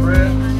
Bread.